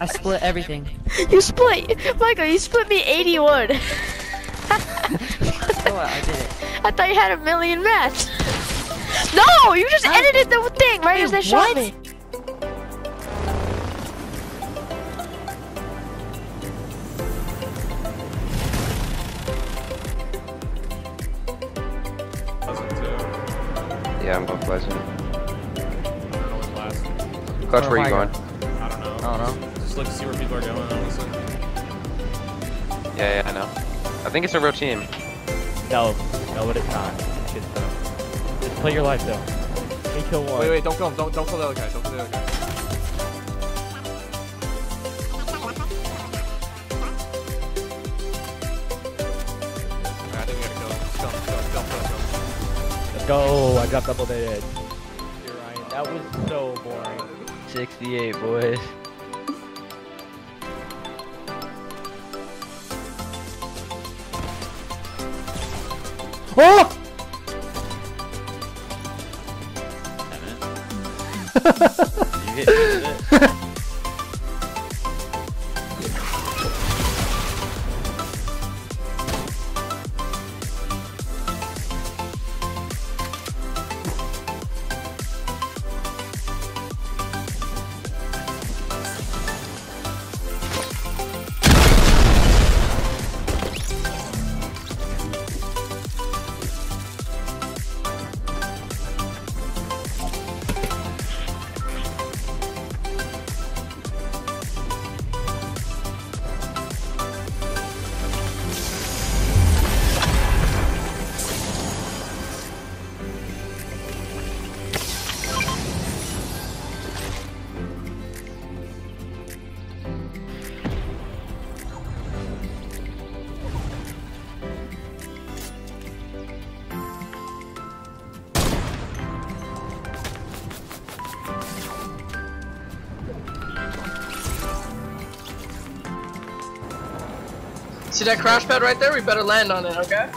I split everything. You split, Michael. You split me 81. So what? I did it. I thought you had a million mats. No, you just I- edited the thing right as they shot what? me. Pleasant. Yeah, I'm both pleasant. I don't know when last. Clutch, Where where you oh going? I don't know. I don't know. Just like see where people are going. Honestly. Yeah, yeah, I know. I think it's a real team. No, no, but it's not. It's not. Just play your life though. Let me kill one. Wait, wait, don't kill him. Don't, don't kill the other guy. Don't kill the other guy. Go. I got double dead. You're Ryan. That was so boring. 68 boys. Oh! See that crash pad right there? We better land on it, okay?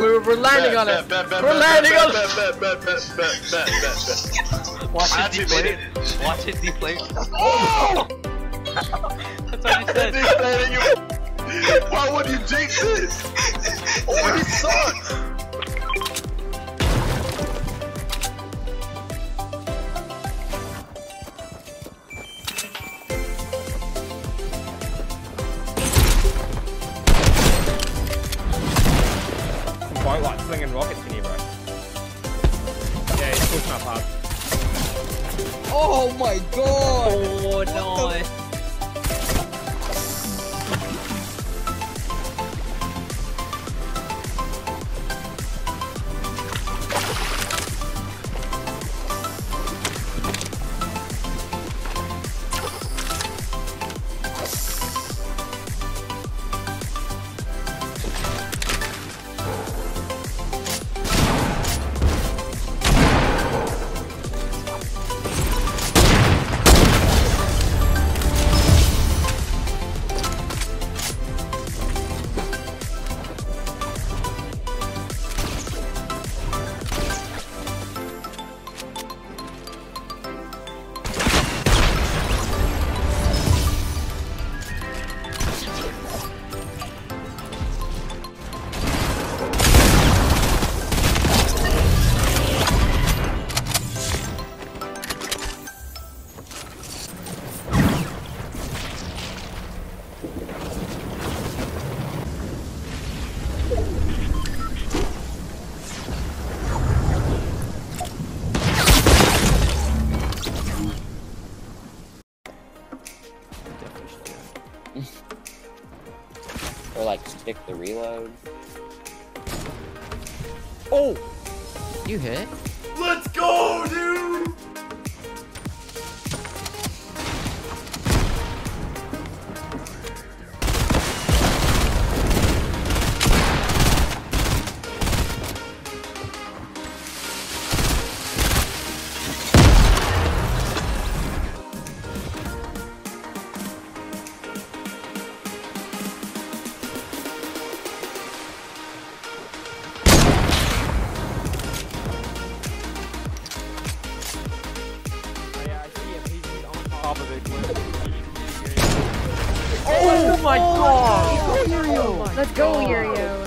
We're, we're landing on it. We're landing on it. Watch I it actually deflate. made it. Watch it deflate. Oh! That's what you said. Deflating you. Why would you jinx this? Oh, he sucks. Some Bartlott slinging rockets in here, bro. Yeah, he's pushing up hard. Oh my god! Oh no. Or stick the reload. Oh! You hit? Let's go, oh. Yerio.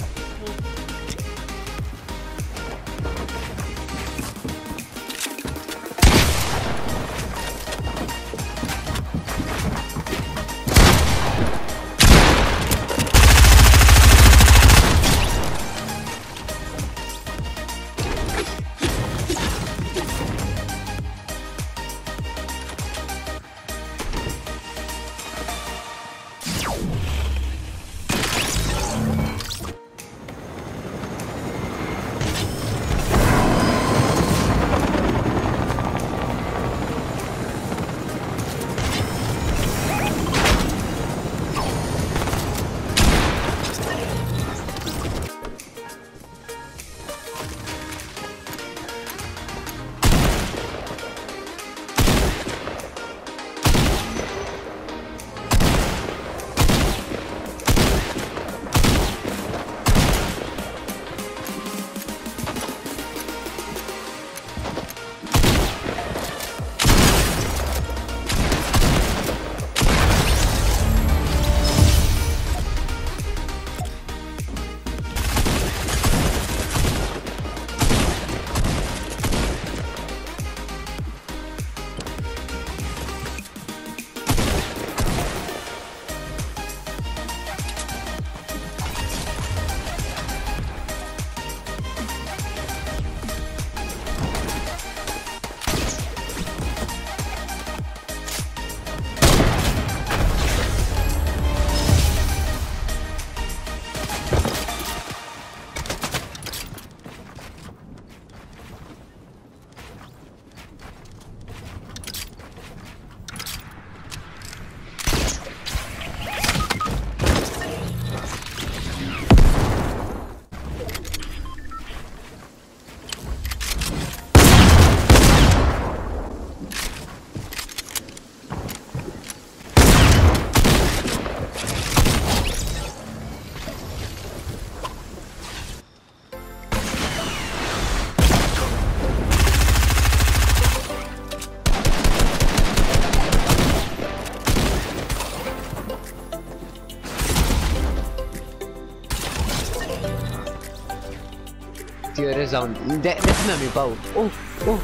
It is on. De déjame a mi bow. Oh, oh.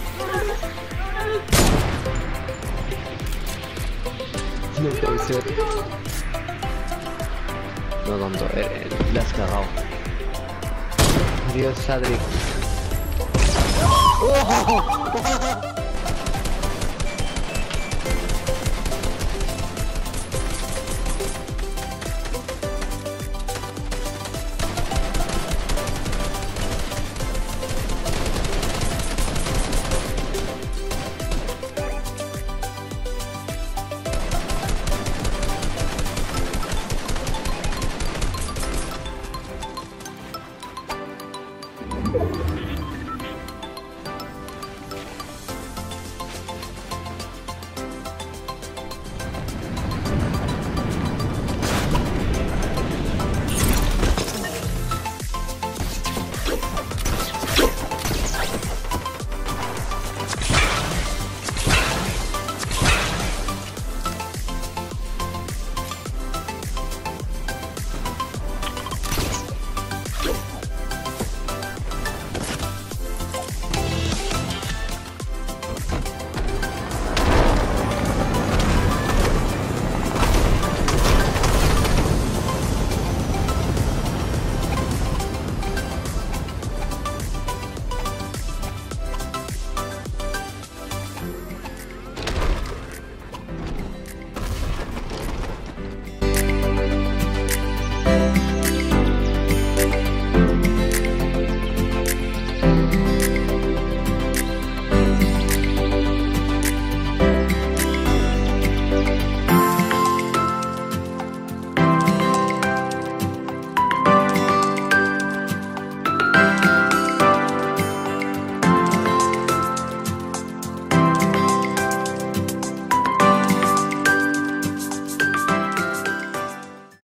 No puede ser. No, tonto, eh, eh, la has cagado. Dios, Adri. Oh.